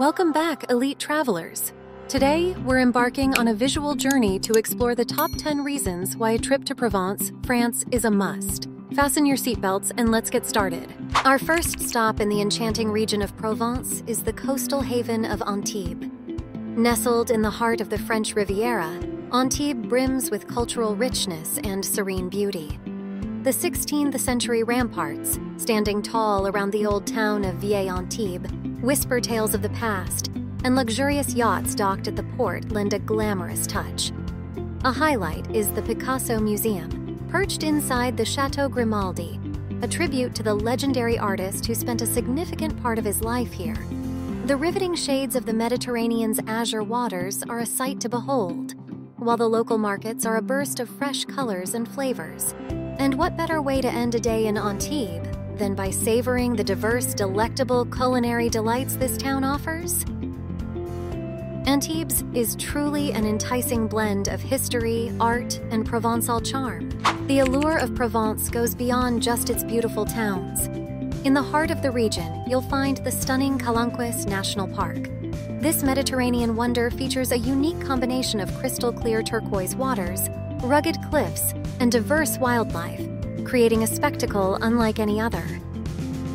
Welcome back, elite travelers. Today, we're embarking on a visual journey to explore the top 10 reasons why a trip to Provence, France is a must. Fasten your seatbelts and let's get started. Our first stop in the enchanting region of Provence is the coastal haven of Antibes. Nestled in the heart of the French Riviera, Antibes brims with cultural richness and serene beauty. The 16th century ramparts, standing tall around the old town of Vieille Antibes, whisper tales of the past, and luxurious yachts docked at the port lend a glamorous touch. A highlight is the Picasso Museum, perched inside the Chateau Grimaldi, a tribute to the legendary artist who spent a significant part of his life here. The riveting shades of the Mediterranean's azure waters are a sight to behold, while the local markets are a burst of fresh colors and flavors. And what better way to end a day in Antibes than by savoring the diverse, delectable culinary delights this town offers? Antibes is truly an enticing blend of history, art, and Provençal charm. The allure of Provence goes beyond just its beautiful towns. In the heart of the region, you'll find the stunning Calanques National Park. This Mediterranean wonder features a unique combination of crystal clear turquoise waters, rugged cliffs, and diverse wildlife, creating a spectacle unlike any other.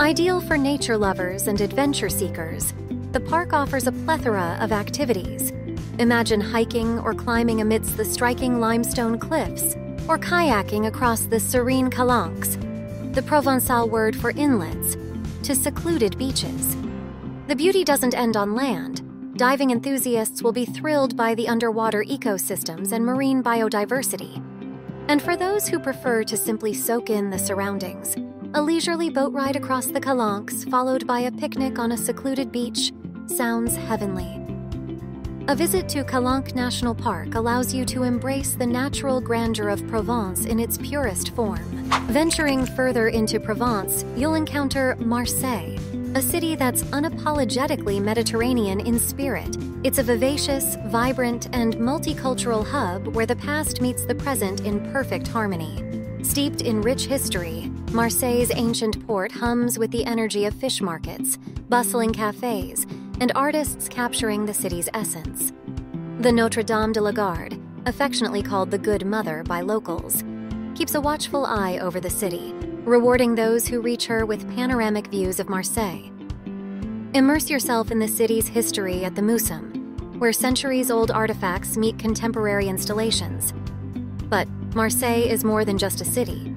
Ideal for nature lovers and adventure seekers, the park offers a plethora of activities. Imagine hiking or climbing amidst the striking limestone cliffs, or kayaking across the serene calanques, the Provençal word for inlets, to secluded beaches. The beauty doesn't end on land. Diving enthusiasts will be thrilled by the underwater ecosystems and marine biodiversity. And for those who prefer to simply soak in the surroundings, a leisurely boat ride across the Calanques, followed by a picnic on a secluded beach, sounds heavenly. A visit to Calanques National Park allows you to embrace the natural grandeur of Provence in its purest form. Venturing further into Provence, you'll encounter Marseille, a city that's unapologetically Mediterranean in spirit. It's a vivacious, vibrant, and multicultural hub where the past meets the present in perfect harmony. Steeped in rich history, Marseille's ancient port hums with the energy of fish markets, bustling cafes, and artists capturing the city's essence. The Notre Dame de la Garde, affectionately called the Good Mother by locals, keeps a watchful eye over the city, rewarding those who reach her with panoramic views of Marseille. Immerse yourself in the city's history at the Museum, where centuries old artifacts meet contemporary installations. But Marseille is more than just a city.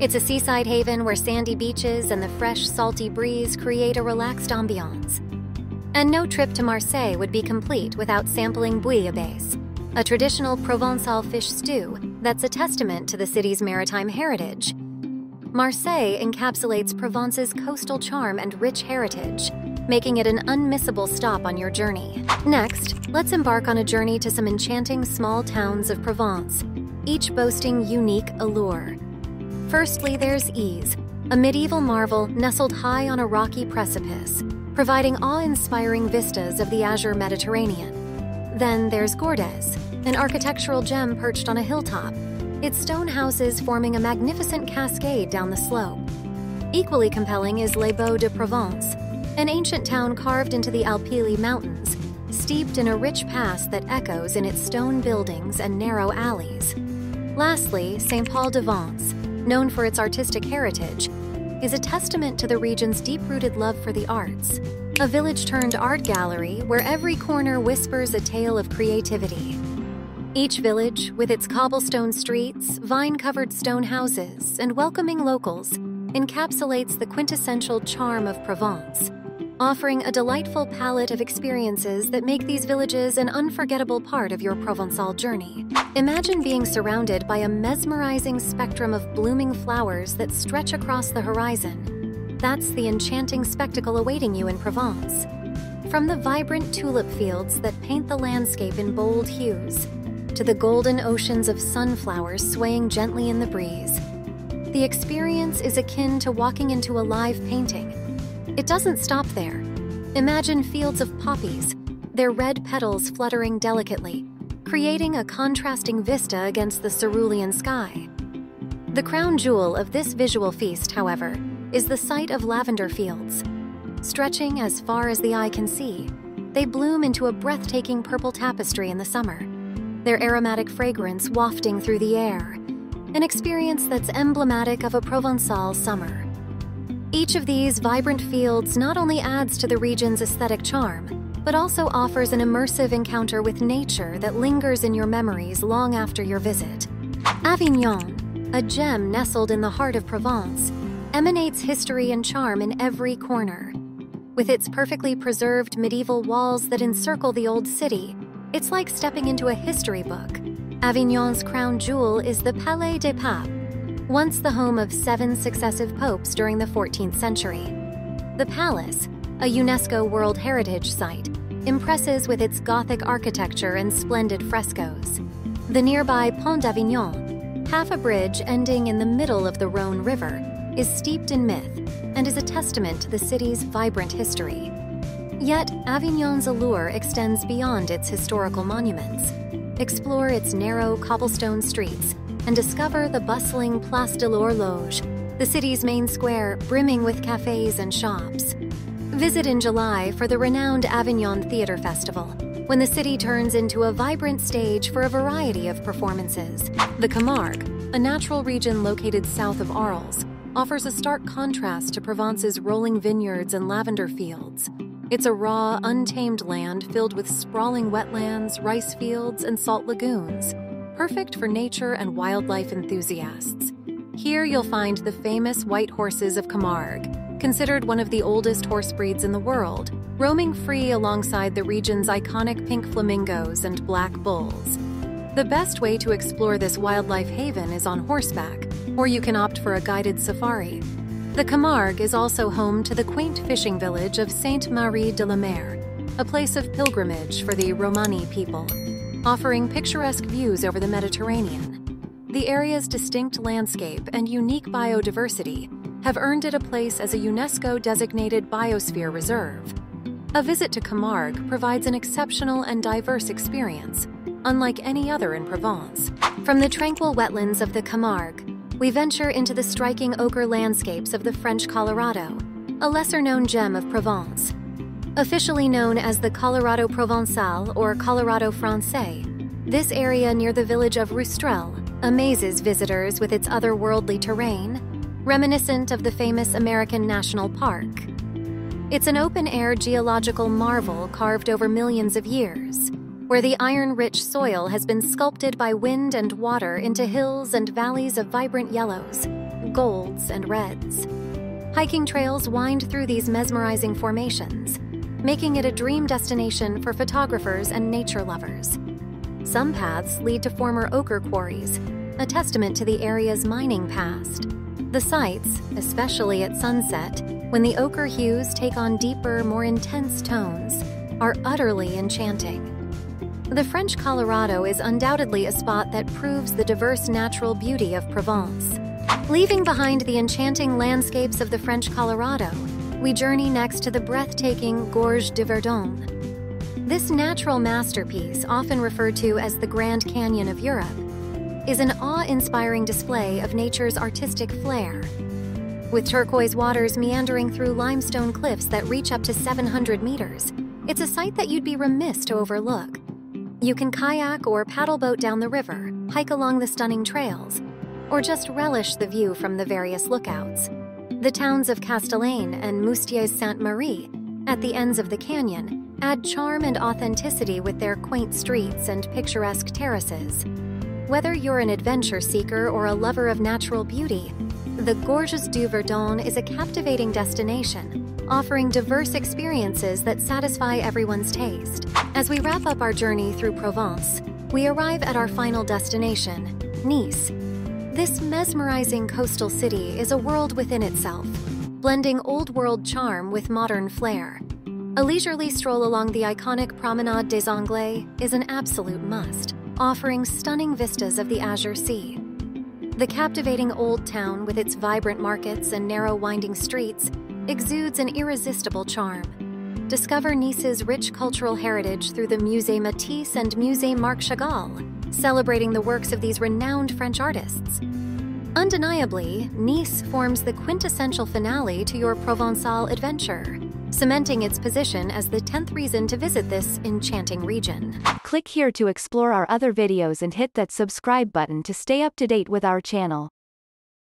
It's a seaside haven where sandy beaches and the fresh, salty breeze create a relaxed ambiance. And no trip to Marseille would be complete without sampling bouillabaisse, a traditional Provençal fish stew that's a testament to the city's maritime heritage. Marseille encapsulates Provence's coastal charm and rich heritage, making it an unmissable stop on your journey. Next, let's embark on a journey to some enchanting small towns of Provence, each boasting unique allure. Firstly, there's Èze, a medieval marvel nestled high on a rocky precipice providing awe-inspiring vistas of the azure Mediterranean. Then there's Gordes, an architectural gem perched on a hilltop, its stone houses forming a magnificent cascade down the slope. Equally compelling is Les Baux de Provence, an ancient town carved into the Alpilles Mountains, steeped in a rich past that echoes in its stone buildings and narrow alleys. Lastly, St. Paul de Vence, known for its artistic heritage, is a testament to the region's deep rooted love for the arts. A village turned art gallery where every corner whispers a tale of creativity. Each village, with its cobblestone streets, vine covered stone houses, and welcoming locals, encapsulates the quintessential charm of Provence offering a delightful palette of experiences that make these villages an unforgettable part of your Provençal journey. Imagine being surrounded by a mesmerizing spectrum of blooming flowers that stretch across the horizon. That's the enchanting spectacle awaiting you in Provence. From the vibrant tulip fields that paint the landscape in bold hues, to the golden oceans of sunflowers swaying gently in the breeze, the experience is akin to walking into a live painting it doesn't stop there. Imagine fields of poppies, their red petals fluttering delicately, creating a contrasting vista against the cerulean sky. The crown jewel of this visual feast, however, is the sight of lavender fields. Stretching as far as the eye can see, They bloom into a breathtaking purple tapestry in the summer, their aromatic fragrance wafting through the air, an experience that's emblematic of a Provençal summer. Each of these vibrant fields not only adds to the region's aesthetic charm, but also offers an immersive encounter with nature that lingers in your memories long after your visit. Avignon, a gem nestled in the heart of Provence, emanates history and charm in every corner. With its perfectly preserved medieval walls that encircle the old city, it's like stepping into a history book. Avignon's crown jewel is the Palais des Papes, once the home of seven successive popes during the 14th century. The palace, a UNESCO World Heritage Site, impresses with its Gothic architecture and splendid frescoes. The nearby Pont d'Avignon, half a bridge ending in the middle of the Rhone River, is steeped in myth and is a testament to the city's vibrant history. Yet, Avignon's allure extends beyond its historical monuments. Explore its narrow cobblestone streets and discover the bustling Place de l'Horloge, the city's main square brimming with cafes and shops. Visit in July for the renowned Avignon Theatre Festival, when the city turns into a vibrant stage for a variety of performances. The Camargue, a natural region located south of Arles, offers a stark contrast to Provence's rolling vineyards and lavender fields. It's a raw, untamed land filled with sprawling wetlands, rice fields, and salt lagoons perfect for nature and wildlife enthusiasts. Here you'll find the famous white horses of Camargue, considered one of the oldest horse breeds in the world, roaming free alongside the region's iconic pink flamingos and black bulls. The best way to explore this wildlife haven is on horseback, or you can opt for a guided safari. The Camargue is also home to the quaint fishing village of Saintes Maries de la Mer, a place of pilgrimage for the Romani people offering picturesque views over the Mediterranean. The area's distinct landscape and unique biodiversity have earned it a place as a UNESCO designated biosphere reserve. A visit to Camargue provides an exceptional and diverse experience, unlike any other in Provence. From the tranquil wetlands of the Camargue, we venture into the striking ochre landscapes of the French Colorado, a lesser known gem of Provence. Officially known as the Colorado Provençal or Colorado Francais, this area near the village of Rustrel amazes visitors with its otherworldly terrain, reminiscent of the famous American National Park. It's an open air geological marvel carved over millions of years, where the iron rich soil has been sculpted by wind and water into hills and valleys of vibrant yellows, golds, and reds. Hiking trails wind through these mesmerizing formations making it a dream destination for photographers and nature lovers. Some paths lead to former ochre quarries, a testament to the area's mining past. The sights, especially at sunset, when the ochre hues take on deeper, more intense tones, are utterly enchanting. The French Colorado is undoubtedly a spot that proves the diverse natural beauty of Provence. Leaving behind the enchanting landscapes of the French Colorado, we journey next to the breathtaking Gorge de Verdon. This natural masterpiece, often referred to as the Grand Canyon of Europe, is an awe-inspiring display of nature's artistic flair. With turquoise waters meandering through limestone cliffs that reach up to 700 meters, it's a sight that you'd be remiss to overlook. You can kayak or paddle boat down the river, hike along the stunning trails, or just relish the view from the various lookouts. The towns of Castellane and Moustiers-Sainte-Marie, at the ends of the canyon, add charm and authenticity with their quaint streets and picturesque terraces. Whether you're an adventure seeker or a lover of natural beauty, the Gorges du Verdon is a captivating destination, offering diverse experiences that satisfy everyone's taste. As we wrap up our journey through Provence, we arrive at our final destination, Nice, this mesmerizing coastal city is a world within itself, blending old world charm with modern flair. A leisurely stroll along the iconic Promenade des Anglais is an absolute must, offering stunning vistas of the Azure Sea. The captivating old town, with its vibrant markets and narrow winding streets, exudes an irresistible charm. Discover Nice's rich cultural heritage through the Musée Matisse and Musée Marc Chagall, celebrating the works of these renowned French artists. Undeniably, Nice forms the quintessential finale to your Provençal adventure. cementing its position as the 10th reason to visit this enchanting region. Click here to explore our other videos and hit that subscribe button to stay up to date with our channel.